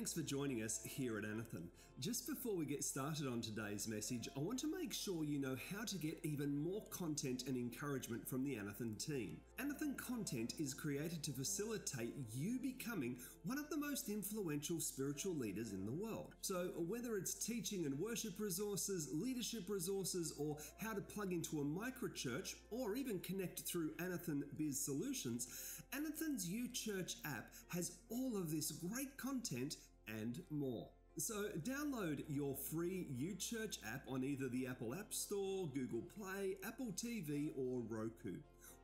thanks for joining us here at Anothen. Just before we get started on today's message, I want to make sure you know how to get even more content and encouragement from the Anothen team. Anothen content is created to facilitate you becoming one of the most influential spiritual leaders in the world. So, whether it's teaching and worship resources, leadership resources, or how to plug into a microchurch, or even connect through Anothen Biz Solutions, Anothen's U Church app has all of this great content and more. So, download your free UChurch app on either the Apple App Store, Google Play, Apple TV, or Roku.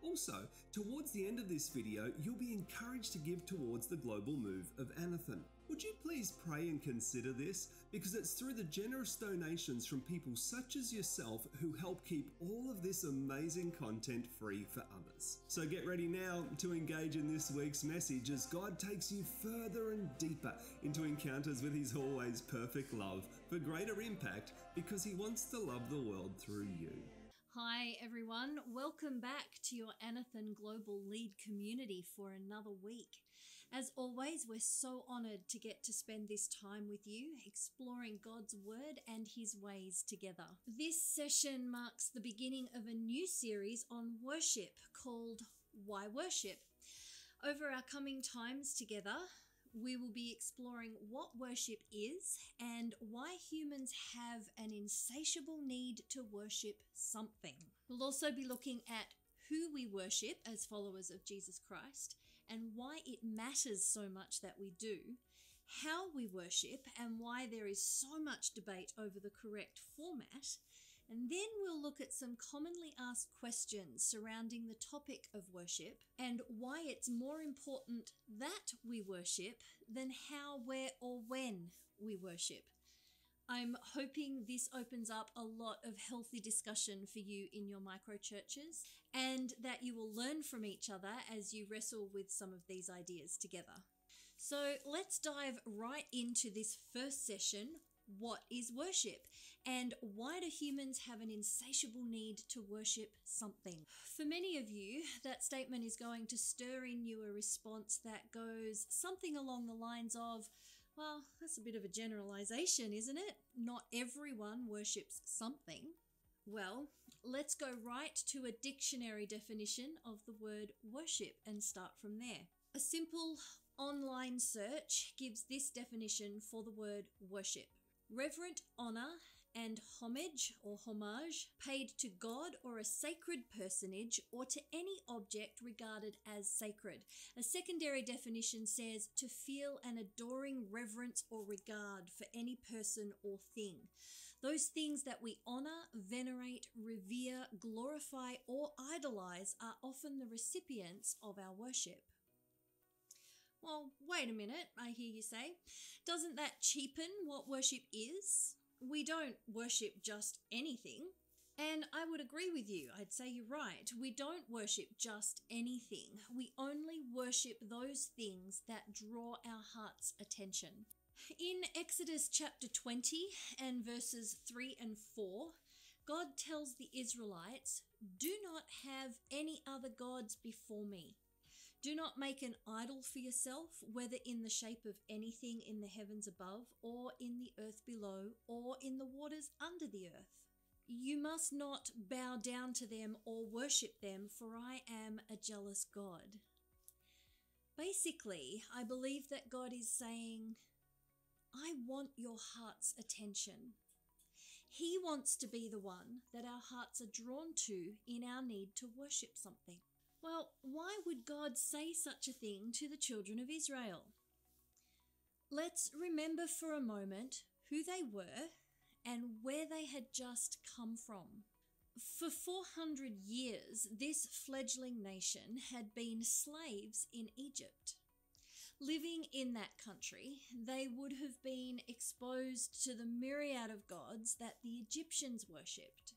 Also, towards the end of this video, you'll be encouraged to give towards the global move of Anothen. Would you please pray and consider this? Because it's through the generous donations from people such as yourself who help keep all of this amazing content free for others. So get ready now to engage in this week's message as God takes you further and deeper into encounters with His always perfect love for greater impact because He wants to love the world through you. Hi, everyone. Welcome back to your Anothen Global Lead community for another week. As always, we're so honored to get to spend this time with you, exploring God's Word and His ways together. This session marks the beginning of a new series on worship called Why Worship. Over our coming times together, we will be exploring what worship is and why humans have an insatiable need to worship something. We'll also be looking at who we worship as followers of Jesus Christ and why it matters so much that we do, how we worship and why there is so much debate over the correct format, and then we'll look at some commonly asked questions surrounding the topic of worship and why it's more important that we worship than how, where, or when we worship. I'm hoping this opens up a lot of healthy discussion for you in your micro churches and that you will learn from each other as you wrestle with some of these ideas together. So let's dive right into this first session what is worship and why do humans have an insatiable need to worship something? For many of you, that statement is going to stir in you a response that goes something along the lines of, well, that's a bit of a generalization, isn't it? Not everyone worships something. Well, let's go right to a dictionary definition of the word worship and start from there. A simple online search gives this definition for the word worship reverent honor and homage or homage paid to God or a sacred personage or to any object regarded as sacred. A secondary definition says to feel an adoring reverence or regard for any person or thing. Those things that we honor, venerate, revere, glorify, or idolize are often the recipients of our worship. Well, wait a minute, I hear you say. Doesn't that cheapen what worship is? We don't worship just anything. And I would agree with you. I'd say you're right. We don't worship just anything. We only worship those things that draw our heart's attention. In Exodus chapter 20 and verses 3 and 4, God tells the Israelites, Do not have any other gods before me. Do not make an idol for yourself, whether in the shape of anything in the heavens above, or in the earth below, or in the waters under the earth. You must not bow down to them or worship them, for I am a jealous God. Basically, I believe that God is saying, I want your heart's attention. He wants to be the one that our hearts are drawn to in our need to worship something. Well, why would God say such a thing to the children of Israel? Let's remember for a moment who they were and where they had just come from. For 400 years, this fledgling nation had been slaves in Egypt. Living in that country, they would have been exposed to the myriad of gods that the Egyptians worshipped.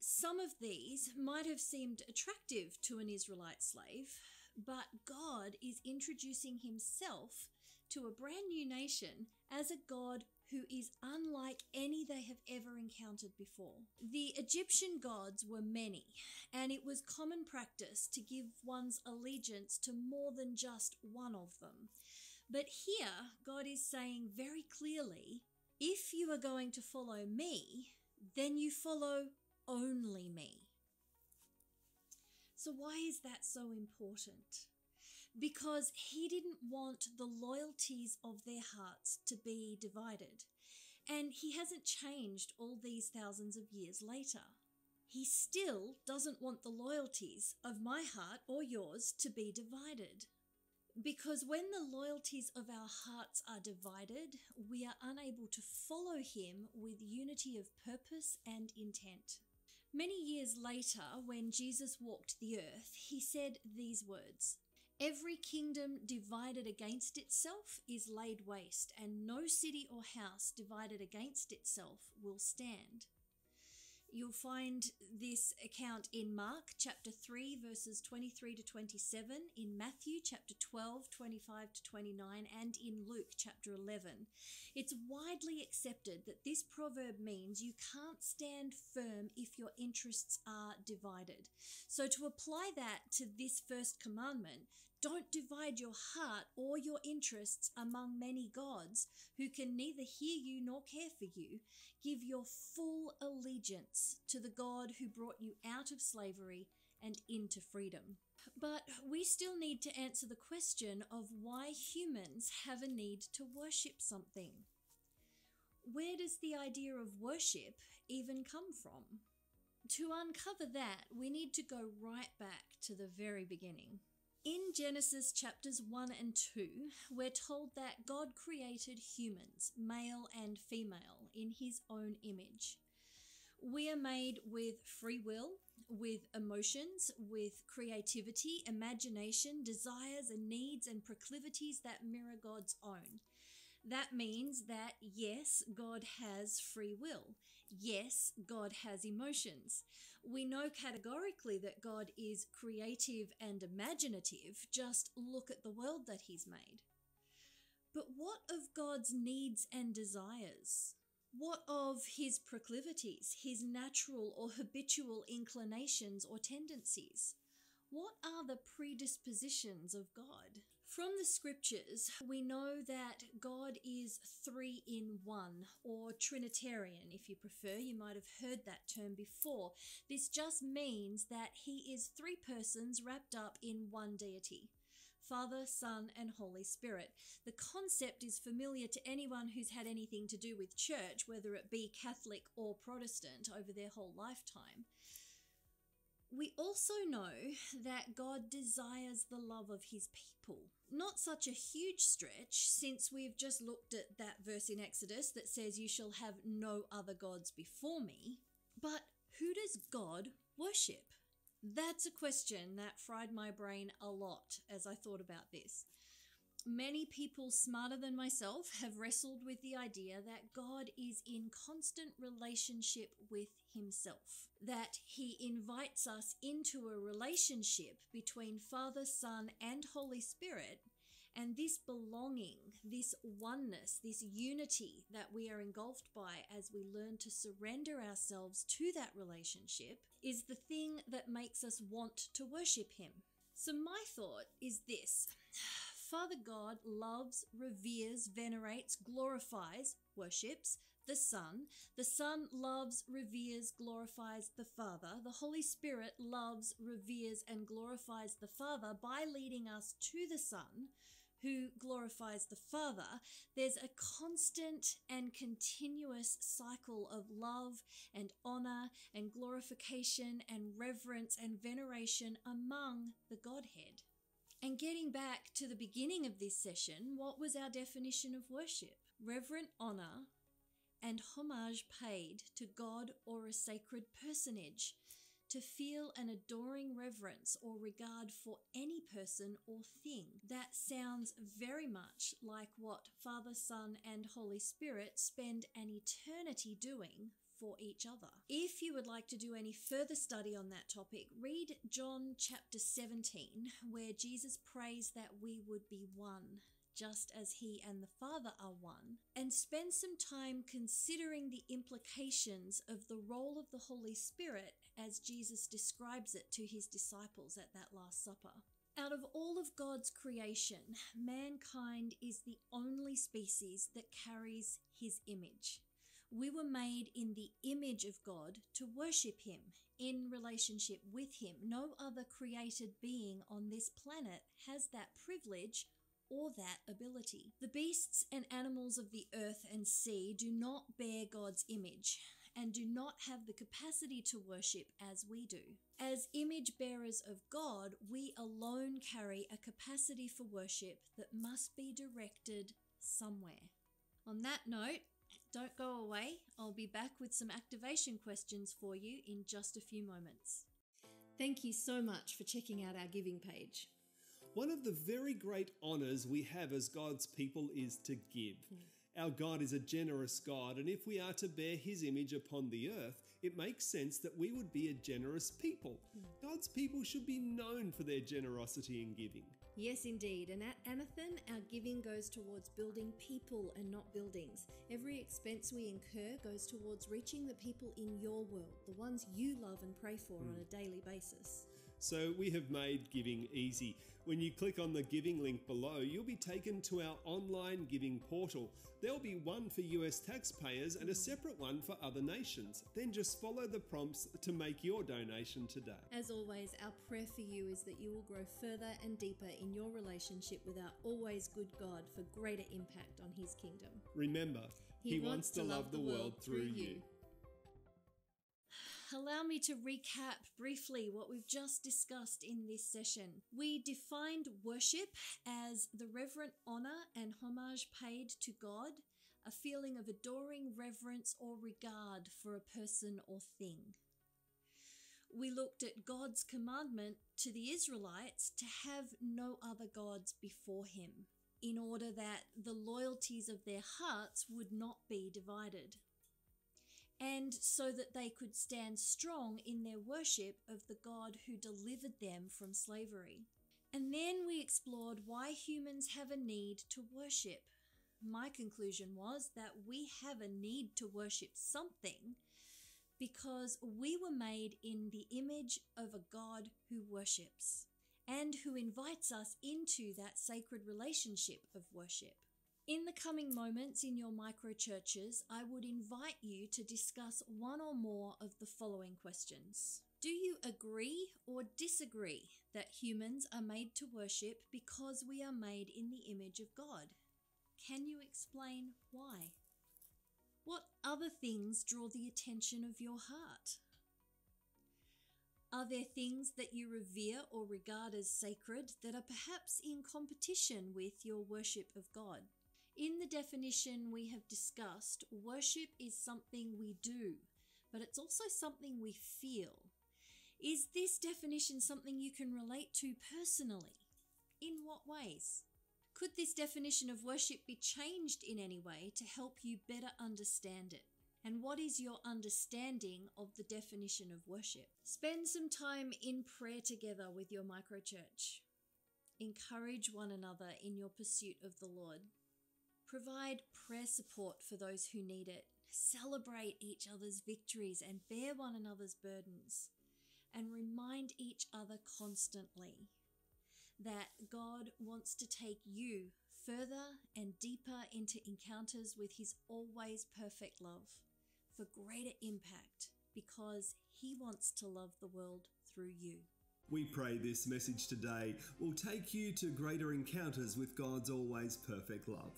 Some of these might have seemed attractive to an Israelite slave, but God is introducing himself to a brand new nation as a God who is unlike any they have ever encountered before. The Egyptian gods were many, and it was common practice to give one's allegiance to more than just one of them. But here, God is saying very clearly if you are going to follow me, then you follow only me. So, why is that so important? Because he didn't want the loyalties of their hearts to be divided. And he hasn't changed all these thousands of years later. He still doesn't want the loyalties of my heart or yours to be divided. Because when the loyalties of our hearts are divided, we are unable to follow Him with unity of purpose and intent. Many years later, when Jesus walked the earth, he said these words Every kingdom divided against itself is laid waste, and no city or house divided against itself will stand. You'll find this account in Mark chapter 3, verses 23 to 27, in Matthew chapter 12, 25 to 29, and in Luke chapter 11. It's widely accepted that this proverb means you can't stand firm if your interests are divided. So, to apply that to this first commandment, don't divide your heart or your interests among many gods who can neither hear you nor care for you. Give your full allegiance to the God who brought you out of slavery and into freedom. But we still need to answer the question of why humans have a need to worship something. Where does the idea of worship even come from? To uncover that, we need to go right back to the very beginning. In Genesis chapters 1 and 2, we're told that God created humans, male and female, in his own image. We are made with free will, with emotions, with creativity, imagination, desires, and needs and proclivities that mirror God's own. That means that yes, God has free will. Yes, God has emotions. We know categorically that God is creative and imaginative. Just look at the world that He's made. But what of God's needs and desires? What of his proclivities, his natural or habitual inclinations or tendencies? What are the predispositions of God? From the scriptures, we know that God is three in one, or Trinitarian if you prefer. You might have heard that term before. This just means that He is three persons wrapped up in one deity. Father, Son, and Holy Spirit. The concept is familiar to anyone who's had anything to do with church, whether it be Catholic or Protestant, over their whole lifetime. We also know that God desires the love of his people. Not such a huge stretch, since we've just looked at that verse in Exodus that says, You shall have no other gods before me. But who does God worship? That's a question that fried my brain a lot as I thought about this. Many people smarter than myself have wrestled with the idea that God is in constant relationship with Himself, that He invites us into a relationship between Father, Son, and Holy Spirit. And this belonging, this oneness, this unity that we are engulfed by as we learn to surrender ourselves to that relationship is the thing that makes us want to worship Him. So, my thought is this Father God loves, reveres, venerates, glorifies, worships the Son. The Son loves, reveres, glorifies the Father. The Holy Spirit loves, reveres, and glorifies the Father by leading us to the Son who glorifies the Father, there's a constant and continuous cycle of love and honor and glorification and reverence and veneration among the Godhead. And getting back to the beginning of this session, what was our definition of worship? Reverent honor and homage paid to God or a sacred personage, to feel an adoring reverence or regard for any person or thing. That sounds very much like what Father, Son, and Holy Spirit spend an eternity doing for each other. If you would like to do any further study on that topic, read John chapter 17, where Jesus prays that we would be one just as he and the Father are one, and spend some time considering the implications of the role of the Holy Spirit as Jesus describes it to his disciples at that Last Supper. Out of all of God's creation, mankind is the only species that carries his image. We were made in the image of God to worship him, in relationship with him. No other created being on this planet has that privilege or that ability. The beasts and animals of the earth and sea do not bear God's image and do not have the capacity to worship as we do. As image bearers of God, we alone carry a capacity for worship that must be directed somewhere. On that note, don't go away. I'll be back with some activation questions for you in just a few moments. Thank you so much for checking out our giving page. One of the very great honours we have as God's people is to give. Hmm. Our God is a generous God, and if we are to bear His image upon the earth, it makes sense that we would be a generous people. Hmm. God's people should be known for their generosity in giving. Yes, indeed. And at Anothen, our giving goes towards building people and not buildings. Every expense we incur goes towards reaching the people in your world, the ones you love and pray for on hmm. a daily basis. So we have made giving easy. When you click on the giving link below, you'll be taken to our online giving portal. There'll be one for US taxpayers and a separate one for other nations. Then just follow the prompts to make your donation today. As always, our prayer for you is that you will grow further and deeper in your relationship with our always good God for greater impact on His kingdom. Remember, He, wants, to love the world through you. Allow me to recap briefly what we've just discussed in this session. We defined worship as the reverent honor and homage paid to God, a feeling of adoring reverence or regard for a person or thing. We looked at God's commandment to the Israelites to have no other gods before Him, in order that the loyalties of their hearts would not be divided and so that they could stand strong in their worship of the God who delivered them from slavery. And then we explored why humans have a need to worship. My conclusion was that we have a need to worship something because we were made in the image of a God who worships and who invites us into that sacred relationship of worship. In the coming moments in your micro churches, I would invite you to discuss one or more of the following questions. Do you agree or disagree that humans are made to worship because we are made in the image of God? Can you explain why? What other things draw the attention of your heart? Are there things that you revere or regard as sacred that are perhaps in competition with your worship of God? In the definition we have discussed, worship is something we do, but it's also something we feel. Is this definition something you can relate to personally? In what ways? Could this definition of worship be changed in any way to help you better understand it? And what is your understanding of the definition of worship? Spend some time in prayer together with your microchurch. Encourage one another in your pursuit of the Lord. Provide prayer support for those who need it. Celebrate each other's victories and bear one another's burdens. And remind each other constantly that God wants to take you further and deeper into encounters with His always perfect love for greater impact because He wants to love the world through you. We pray this message today will take you to greater encounters with God's always perfect love.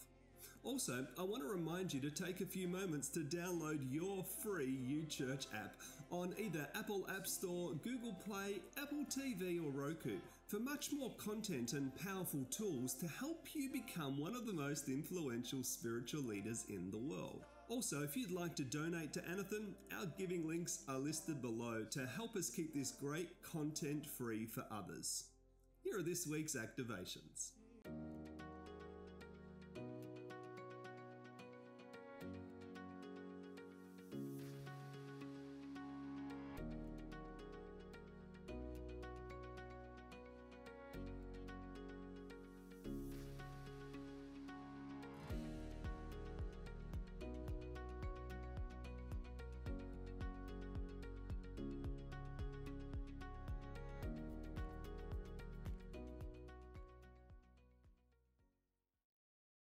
Also, I want to remind you to take a few moments to download your free UChurch app on either Apple App Store, Google Play, Apple TV, or Roku for much more content and powerful tools to help you become one of the most influential spiritual leaders in the world. Also, if you'd like to donate to Anothen, our giving links are listed below to help us keep this great content free for others. Here are this week's activations.